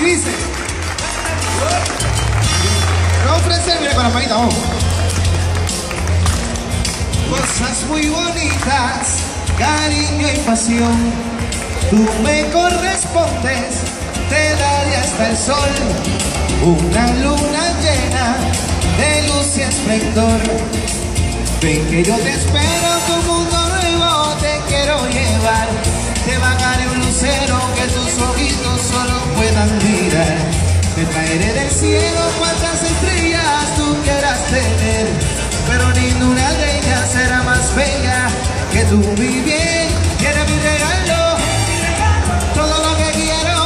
Y dice... No ofrecer, mira con la manita, vamos. Cosas muy bonitas, cariño y pasión. Tú me correspondes, te daré hasta el sol. Una luna llena de luz y esplendor. Ven que yo te espero, tu mundo nuevo te quiero llevar. que tú vives eres mi regalo, todo lo que quiero,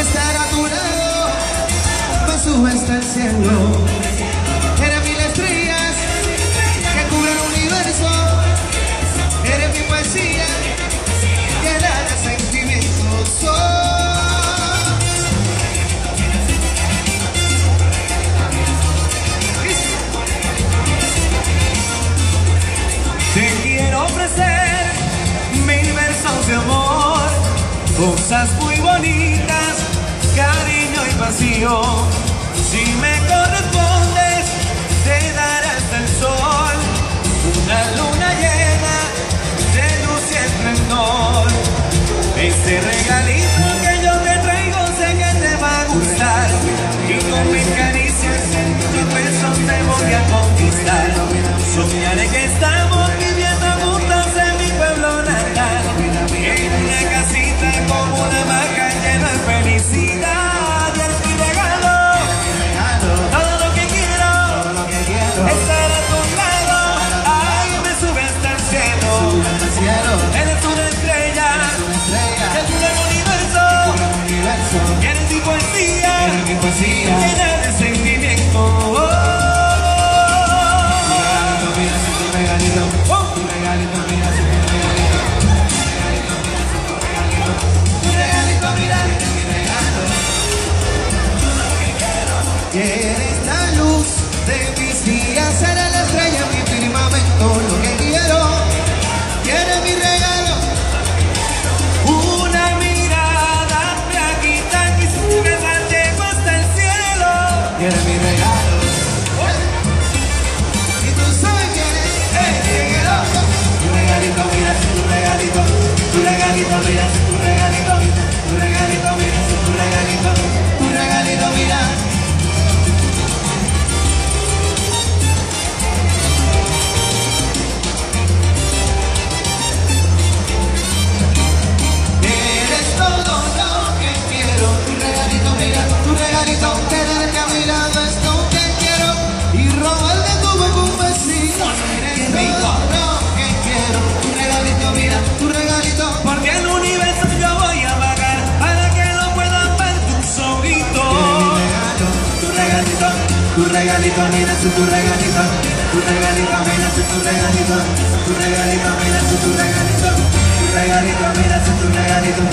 estar a tu lado, me sube hasta el cielo. cosas muy bonitas, cariño y pasión. Si they tu regalito, merece tu regalito, tu regalito, merece tu regalito, tu regalito, merece tu regalito, tu regalito, merece tu regalito,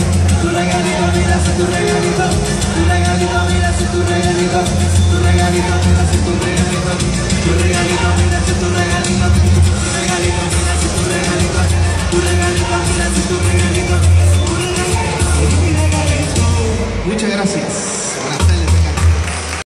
tu regalito, merece tu regalito, tu regalito, merece tu regalito, tu regalito, merece tu regalito, tu regalito, merece tu regalito, tu regalito, merece tu regalito, tu regalito, merece tu regalito, tu regalito, Muchas gracias.